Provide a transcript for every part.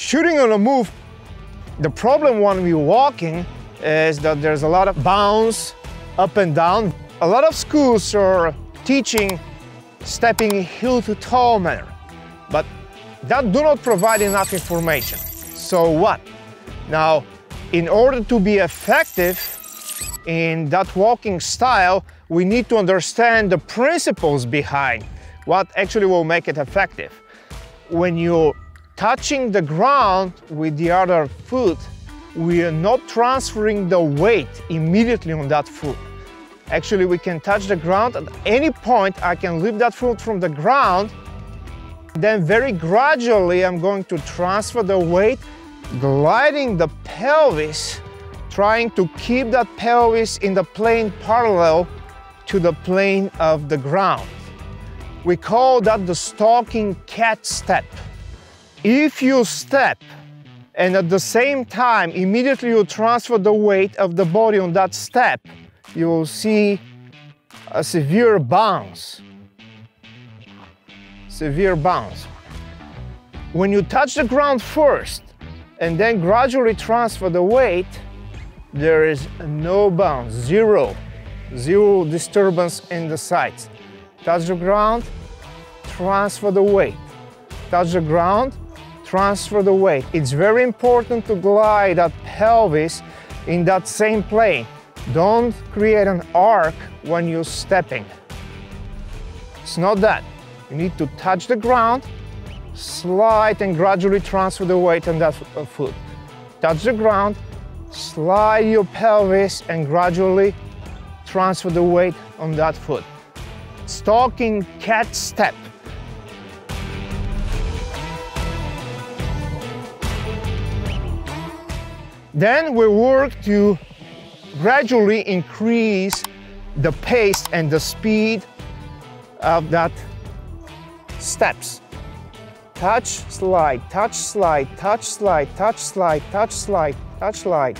Shooting on a move, the problem when we're walking is that there's a lot of bounce up and down. A lot of schools are teaching stepping heel to toe manner, but that do not provide enough information. So what? Now, in order to be effective in that walking style, we need to understand the principles behind what actually will make it effective. When you're touching the ground with the other foot, we are not transferring the weight immediately on that foot. Actually, we can touch the ground at any point. I can lift that foot from the ground. Then very gradually, I'm going to transfer the weight, gliding the pelvis, trying to keep that pelvis in the plane parallel to the plane of the ground. We call that the stalking cat step. If you step and at the same time immediately you transfer the weight of the body on that step, you will see a severe bounce. Severe bounce. When you touch the ground first and then gradually transfer the weight, there is no bounce, zero, zero disturbance in the sides. Touch the ground, transfer the weight. Touch the ground, transfer the weight. It's very important to glide that pelvis in that same plane. Don't create an arc when you're stepping. It's not that. You need to touch the ground, slide and gradually transfer the weight on that uh, foot. Touch the ground, slide your pelvis and gradually transfer the weight on that foot. Stalking cat step. Then we work to gradually increase the pace and the speed of that steps. Touch, slide, touch, slide, touch, slide, touch, slide, touch, slide, touch, slide.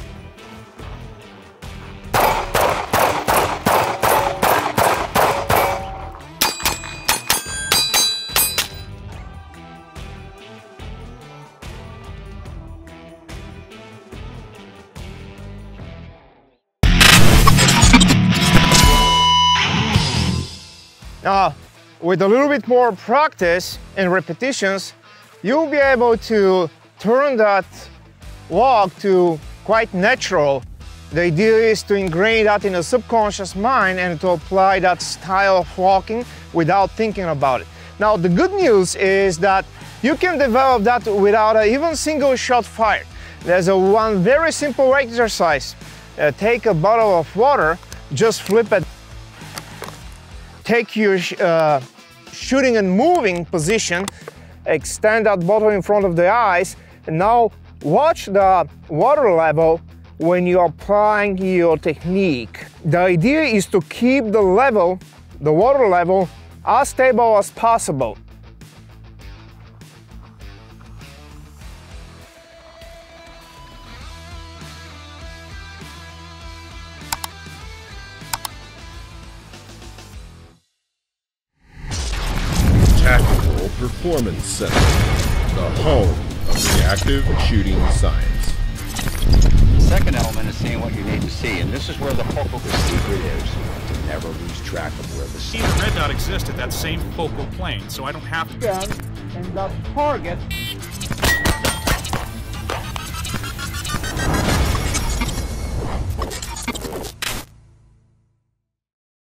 Now, with a little bit more practice and repetitions, you'll be able to turn that walk to quite natural. The idea is to ingrain that in a subconscious mind and to apply that style of walking without thinking about it. Now, the good news is that you can develop that without a even single shot fired. There's a one very simple exercise. Uh, take a bottle of water, just flip it take your uh, shooting and moving position, extend that bottle in front of the eyes, and now watch the water level when you're applying your technique. The idea is to keep the level, the water level, as stable as possible. Performance Center, the home of reactive shooting science. The second element is seeing what you need to see, and this is where the focal the secret is. Never lose track of where the red dot exists at that same focal plane, so I don't have to. Gun and the target